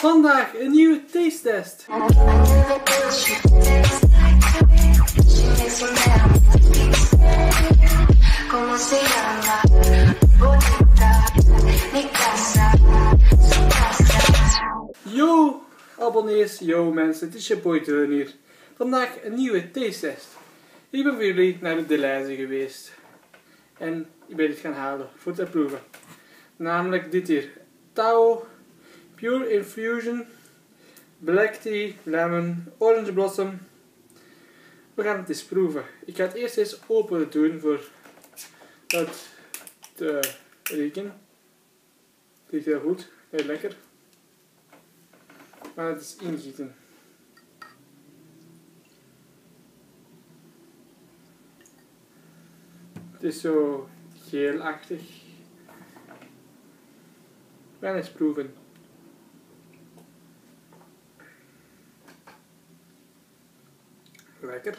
Vandaag een nieuwe taste test. Yo abonnees, yo mensen, het is je boy Teun hier. Vandaag een nieuwe taste test. Ik ben voor jullie naar de Deleuze geweest. En ik ben dit gaan halen voor te proeven. Namelijk dit hier. Tao Pure Infusion Black Tea Lemon Orange Blossom. We gaan het eens proeven. Ik ga het eerst eens open doen voor het te rieken. Het riekt heel goed, heel lekker. Maar het is ingieten. Het is zo geelachtig. We gaan eens proeven. Lekker.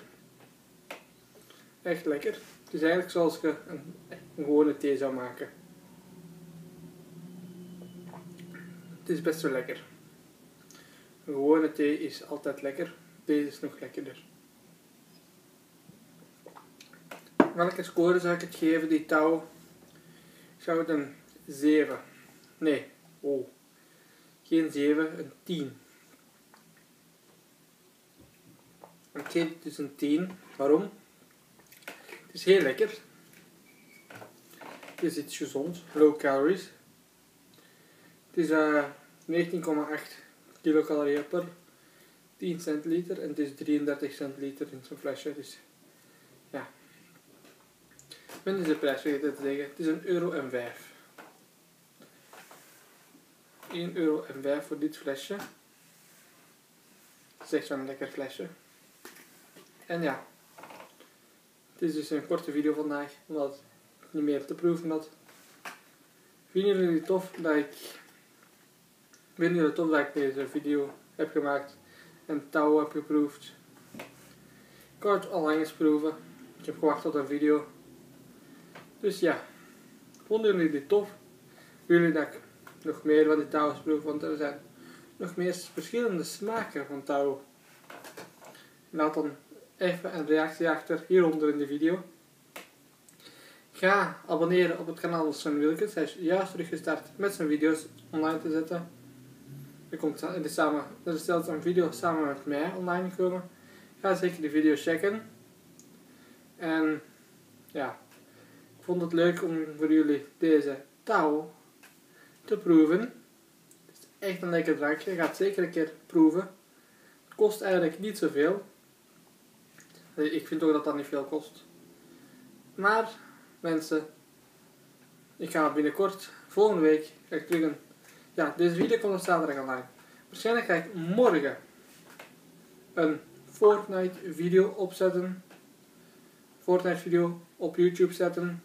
Echt lekker. Het is eigenlijk zoals je een, gewone thee zou maken. Het is best wel lekker. Een gewone thee is altijd lekker. Deze is nog lekkerder. Welke score zou ik het geven, die touw? Ik zou het een 7. Nee, oh. Geen 7, een 10. Ik geef het dus een 10. Waarom? Het is heel lekker. Het is iets gezond, low calories. Het is uh, 19,8 kilocalorieën per 10 centiliter en het is 33 centiliter in zo'n flesje. Dus ja. Ben deze prijs vergeten te zeggen. Het is een euro en 5. 1 euro en 5 voor dit flesje. Het is echt zo'n lekker flesje. En ja. Het is dus een korte video vandaag, omdat ik niet meer te proeven had. Vinden jullie het tof dat ik... Vinden jullie tof dat ik deze video heb gemaakt en touw heb geproefd? Ik wou het al eens proeven. Ik heb gewacht tot een video. Dus ja. Vonden jullie dit tof? Willen jullie dat ik nog meer van die touw's proef? Want er zijn nog meer verschillende smaken van touw. Laat dan even een reactie achter hieronder in de video. Ga abonneren op het kanaal van Sven Wilkens. Hij is juist teruggestart met zijn video's online te zetten. Er, komt, is samen, er is zelfs een video samen met mij online gekomen. Ga zeker de video checken. En ja, ik vond het leuk om voor jullie deze touw te proeven. Het is echt een lekker drankje. Je gaat zeker een keer proeven. Het kost eigenlijk niet zoveel. Ik vind toch dat dat niet veel kost. Maar mensen, ik ga binnenkort, volgende week, ga ik terug. Ja, deze video komt op zaterdag online. Waarschijnlijk ga ik morgen een Fortnite video opzetten. Fortnite video op YouTube zetten.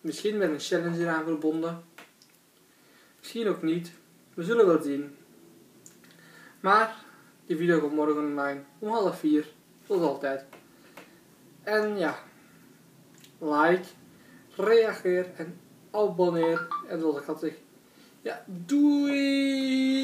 Misschien met een challenge eraan verbonden. Misschien ook niet. We zullen wel zien. Maar die video komt morgen online om half vier, zoals altijd. En ja, like, reageer en abonneer. En ik had zeg, ja, doei!